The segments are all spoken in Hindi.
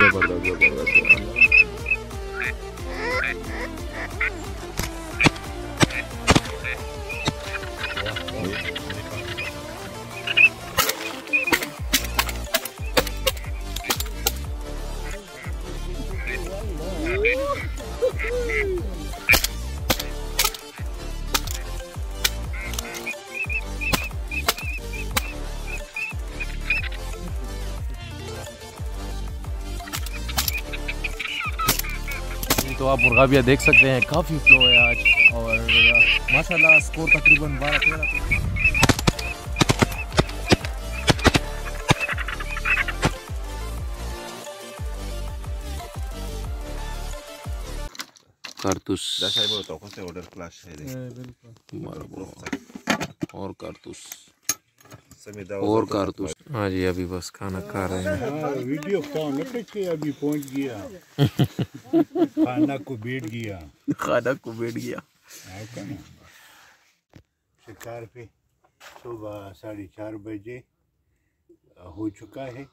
ज़बरदस्त तो आप मुर्गाबिया देख सकते हैं। काफ़ी फ्लो है आज। और माशाल्लाह स्कोर तकरीबन बारह तेरह कारतूस। clash ini. और कारतूस. और कारतूस। हाँ जी अभी बस खाना खा रहे हैं। हाँ, वीडियो कौन लपट अभी पहुँच गया। खाना को बैठ गया। खाना को बैठ गया। शिकार पे सुबह साढ़े चार बजे हो चुका है।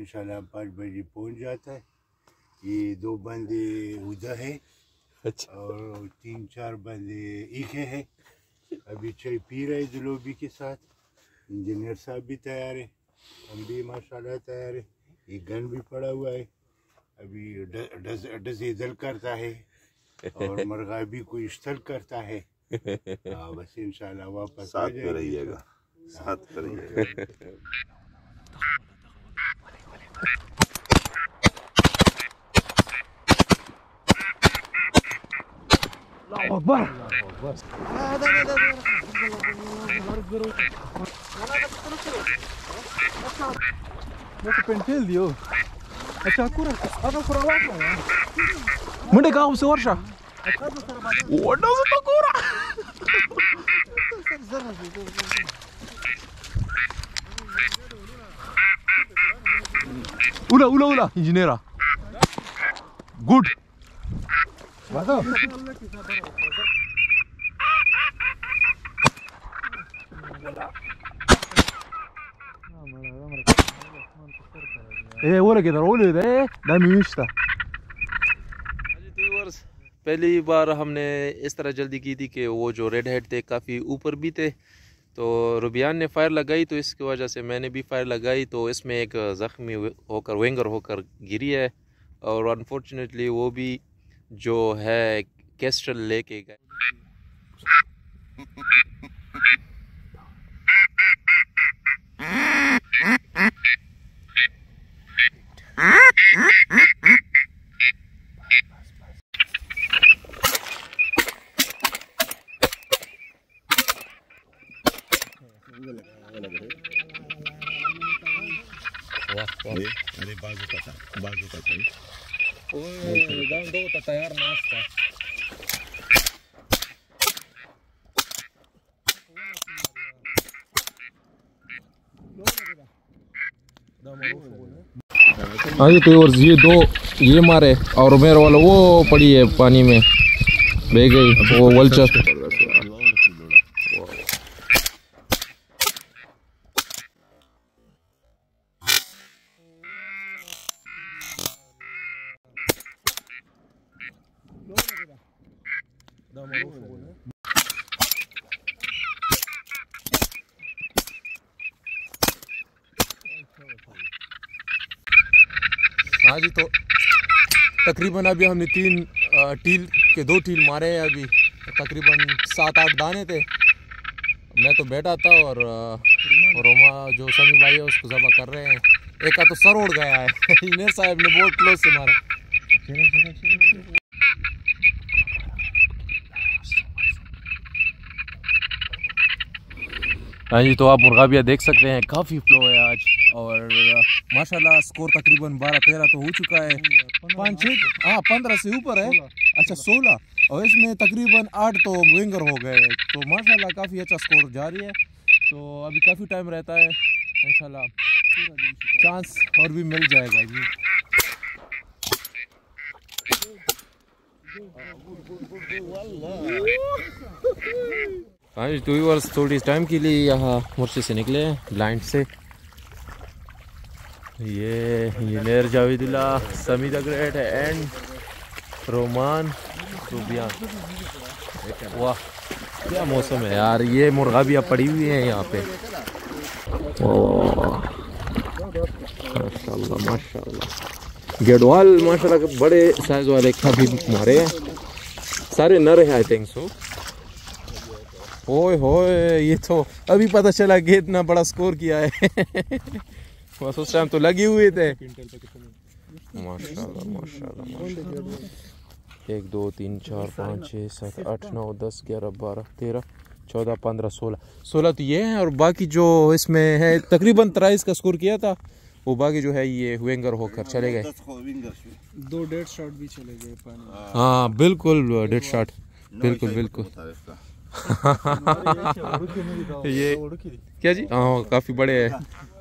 इंशाल्लाह पाँच बजे पहुँच जाता है। ये दो बंदे उधर है अच्छा। और तीन चार बंदे इके है। अभी चाय पी रहे जलोबी के साथ। इंजीनियर साहब भी तैयार है हम भी माशाल्लाह तैयार है ये गन भी पड़ा हुआ है अभी ड- डज डजेदल करता है और मरगा भी कोई स्थल करता है हाँ, बस इंशाल्लाह वापस आ साथ में जाएँगे। रहिएगा साथ में रहिएगा Mau pentil dia. Acha kurang, apa kurang apa ya? Kau bisa warsha. Waduh, itu kurang. Ula, ula, ula, inginera. Good. Waduh. Da role, eh, da mi vista. Viewers पहली बार हमने इस तरह जल्दी की थी कि वो जो रेड हेड थे काफ़ी ऊपर भी थे। तो रुबियान ने फायर लगाई तो इसकी वजह से मैंने भी फायर लगाई तो इसमें एक ज़ख्मी होकर वेंगर होकर गिरी है। और अनफॉर्चुनेटली वो भी जो है कैस्ट्रल लेके गए। अरे बाजू का था बाजू का था तयार नाश्ता हाँ जी तो और ये दो ये मारे और मेरे वाला वो पड़ी है पानी में, बह गई, वो वल्चर हाँ जी तो तकरीबन अभी हमने तीन टील के दो टील मारे हैं अभी। तकरीबन सात, आठ दाने थे। मैं तो बैठा था और रोमा जो समी भाई है उसको जमा कर रहे हैं। एक का तो सर उड़ गया है। इंजीनियर साहब ने बहुत क्लोज से मारा। हाँ जी तो आप मुर्गाबिया देख सकते हैं काफ़ी फ्लो है आज। और माशाल्लाह स्कोर तकरीबन बारह तेरह तो हो चुका है। पाँच छः हाँ पंद्रह से ऊपर है। अच्छा सोलह। और इसमें तकरीबन आठ तो विंगर हो गए। तो माशाल्लाह काफ़ी अच्छा स्कोर जारी है। तो अभी काफ़ी टाइम रहता है। इंशाल्लाह चांस और भी मिल जाएगा जी। जी टू वीवर्स थोड़ी टाइम के लिए यहाँ मुर्शे से निकले हैं ब्लाइंड से। ये engineer Javedullah Sami the great and Roman Subiyan. वाह, क्या मौसम है यार, ये मुर्गा भी अब पड़ी हुई है यहाँ पे। माशाल्लाह माशाल्लाह। गेडवाल, माशाल्लाह बड़े साइज़ वाले काफ़ी मारे हैं। सारे नर हैं आई थिंक सो ओए होए ये तो अभी पता चला कि इतना बड़ा स्कोर किया है। बस उस टाइम तो लगे हुए थे। माशाल्लाह माशाल्लाह माशाल्लाह। एक दो तीन चार पाँच छः सात आठ नौ दस ग्यारह बारह तेरह चौदह पंद्रह सोलह। सोलह तो ये हैं और बाकी जो इसमें है तकरीबन तेईस का स्कोर किया था वो बाकी जो है ये वेंगर होकर चले गए। दो डेढ़ शॉट भी चले गए हाँ बिल्कुल डेड शॉट बिल्कुल बिल्कुल। ये क्या जी? हाँ काफ़ी बड़े है।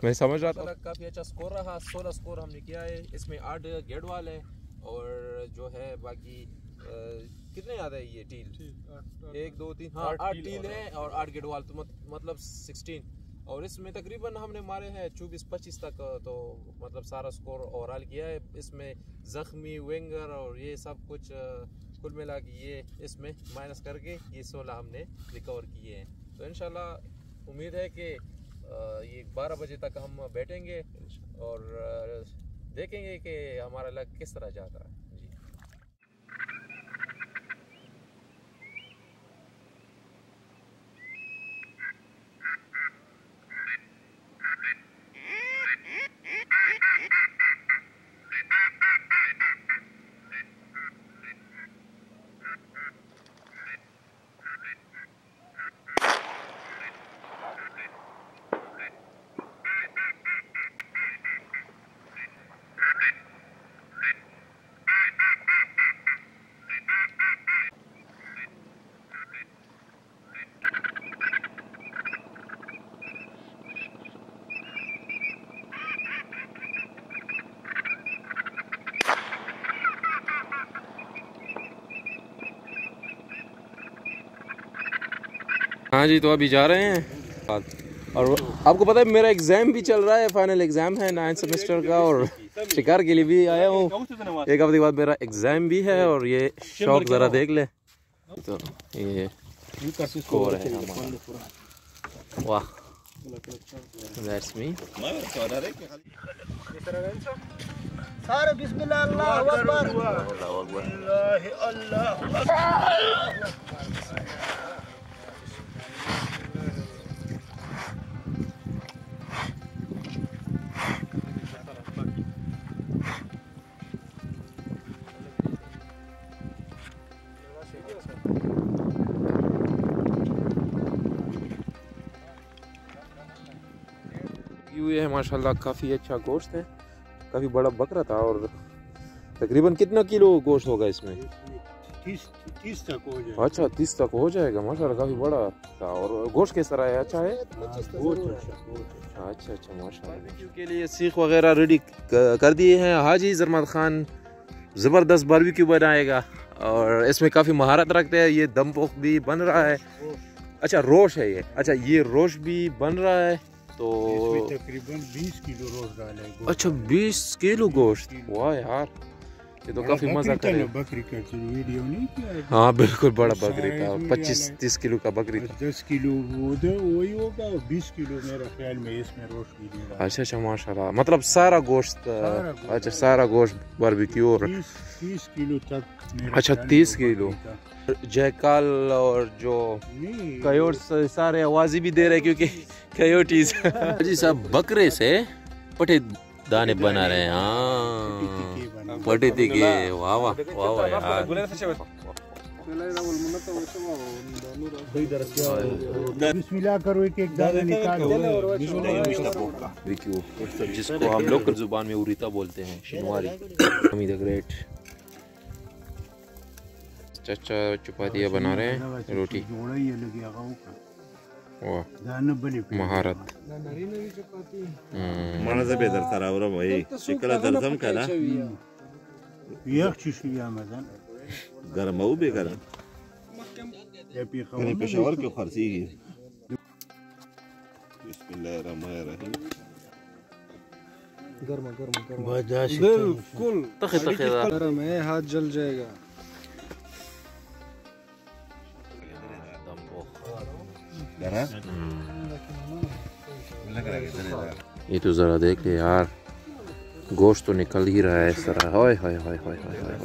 मैं समझ रहा था। काफ़ी अच्छा स्कोर रहा। सोलह स्कोर हमने किया है। इसमें आठ गेडवाल है और जो है बाकी कितने याद है ये टील एक दो तीन हाँ आठ टील है और आठ गेडवाल तो मत, मतलब सिक्सटीन और इसमें तकरीबन हमने मारे हैं चौबीस पच्चीस तक तो मतलब सारा स्कोर ओवरऑल किया है। इसमें जख्मी विंगर और ये सब कुछ कुल मिला के ये इसमें माइनस करके ये सोलह हमने रिकवर किए हैं। तो इन उम्मीद है कि ये बारह बजे तक हम बैठेंगे और देखेंगे कि हमारा लग किस तरह जाता है जी हाँ जी तो अभी जा रहे हैं। और आपको पता है मेरा एग्ज़ाम भी चल रहा है फाइनल एग्ज़ाम है नाइन्थ सेमेस्टर का और शिकार के लिए भी आया हूँ। एक हफ़्ते के बाद मेरा एग्ज़ाम भी है और ये शौक जरा देख ले। तो ये स्कोर है हमारा। वाह। दैट्स मी सारे बिस्मिल्लाह अल्लाह अकबर। ये है माशाल्लाह काफ़ी अच्छा गोश्त है। काफ़ी बड़ा बकरा था और तकरीबन कितना किलो गोश्त होगा इसमें? तीस तीस तक हो अच्छा तीस तक हो जाएगा माशाल्लाह काफ़ी बड़ा था। और गोश्त किस तरह है अच्छा है? अच्छा अच्छा। अच्छा अच्छा माशाल्लाह। के लिए सीख वगैरह रेडी कर दिए हैं। हाजी जरमत खान ज़बरदस्त बारबेक्यू बनाएगा और इसमें काफ़ी महारत रखते हैं। ये दम पोख भी बन रहा है। अच्छा रोश है ये। अच्छा ये रोश भी बन रहा है। तो तकरीबन बीस किलो रोज डाला है अच्छा बीस किलो गोश्त? वाह यार। ये तो काफ़ी मज़ा था करे। बकरी का तो वीडियो नहीं किया है। हाँ बिल्कुल बड़ा बकरी था। पच्चीस। तीस किलो का बकरी था। दस किलो वो उधर वही होगा बीस किलो मेरा ख्याल में इसमें रहा। अच्छा अच्छा माशाल्लाह। मतलब सारा गोश्त अच्छा सारा गोश्त बारबेक्यू और तीस तीस किलो तक अच्छा, में 30 किलो। जयकाल और जो कयोट सारे आवाज़ी भी दे रहे हैं क्योंकि कयोटीज। जी साहब बकरे से पटे दाने बना रहे हैं हाँ। पटे तिके वाह वाह वाह वाह यार बिस्मिल्लाह करो एक एक दाना निकालो विक्यू जिसको हम लोकल ज़ुबान में उरीता बोलते हैं शिनवारी द ग्रेट चचा चपातियाँ बना रहे हैं रोटी लगे महारत मनाचा बेदर खराब भाई शिकला दर्जम करा गरम बे करा या पी मैंने पेशावर क्यों खर्ची की बिस्मिल्लाहिर्रहमानिर्रहीम गर्म गर्म गर्म बर्दाश्त बिल्कुल तखे तखे गर्म है हाथ जल जाएगा ये तो ज़रा देख ले यार गोश्त तो निकल ही रहा है तरह हाय हाय हाय हाय हाय हाय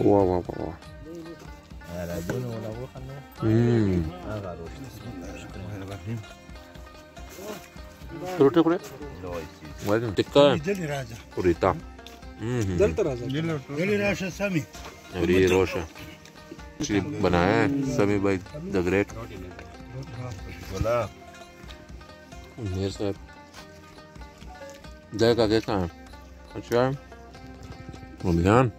वाह वाह वाह वाह रोटी कुड़े वालेकुम टिक्का कुरीता और ये रोशा बनाया है समी भाई द ग्रेट मेरे साहब जय का कैसा है अच्छा अभियान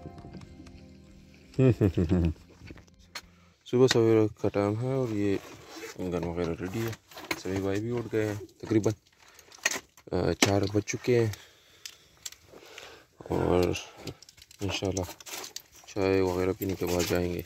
सुबह सवेरे का टाइम है और ये गन वगैरह रेडी है सभी भाई भी उठ गए हैं तकरीबन चार बज चुके हैं और इंशाल्लाह चाय वगैरह पीने के बाद जाएँगे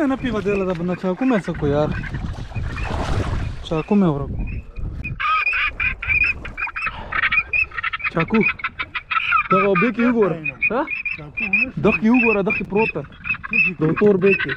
ja napiwa tyle da na czaku meco jar. Czaku me urok. Czaku. Da ga beki ugora. Ha? Dahki ugora, dahki prota. Da tor beki.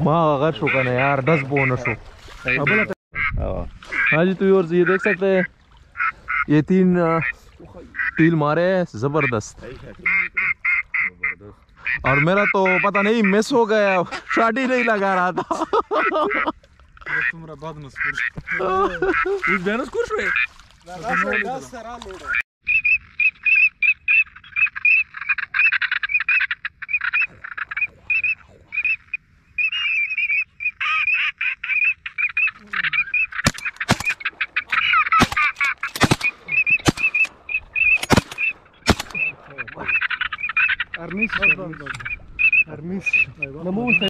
माँ अगर शुक्र है यार दस बोनस हो हाँ जी तो व्यूअर्स ये देख सकते हैं ये तीन टील मारे हैं ज़बरदस्त और मेरा तो पता नहीं मिस हो गया शॉट ही नहीं लगा रहा था तुमरा बाद में Armiço. Armiço. Armiço. Armiço.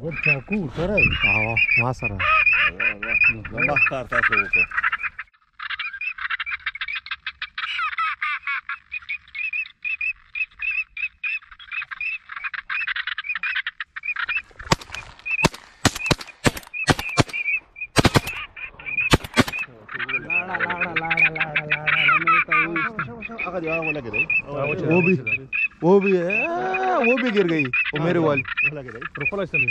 Good, cool, correct. Oh, master. मख वो भी वो भी है वो भी गिर गई वो मेरे वाली।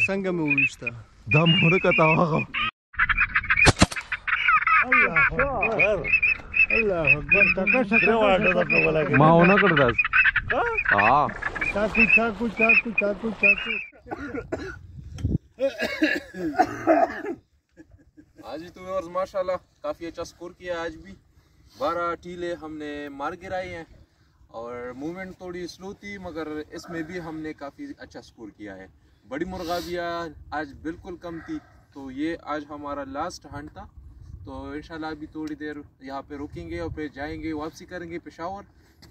संगम में उठता दम होने का तवा कर दास हाँ चाकू चाकू चाकू चाकू चाकू आज भी तो और माशाल्लाह, काफ़ी अच्छा स्कोर किया आज भी। बारह टीले हमने मार गिराए हैं और मूवमेंट थोड़ी स्लो थी, मगर इसमें भी हमने काफ़ी अच्छा स्कोर किया है। बड़ी मुर्गाबिया आज बिल्कुल कम थी तो ये आज हमारा लास्ट हंट था। तो इन अभी थोड़ी देर यहाँ पे रुकेंगे और फिर जाएँगे, वापसी करेंगे पेशावर।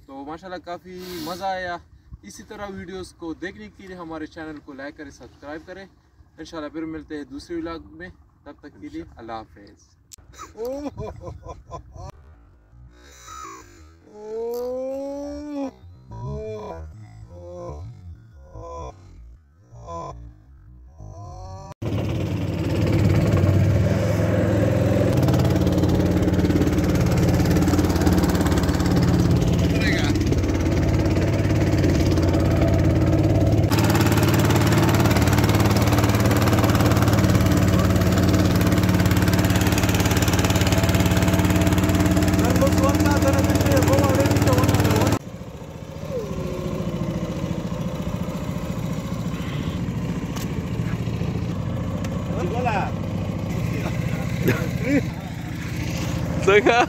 तो माशाल्लाह काफ़ी मज़ा आया। इसी तरह वीडियोस को देखने के लिए हमारे चैनल को लाइक करें, सब्सक्राइब करें। इन फिर मिलते हैं दूसरे व्लॉग में। तब तक के लिए अल्लाह हाफिज़। सांगा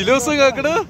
इलो सांगा इकडं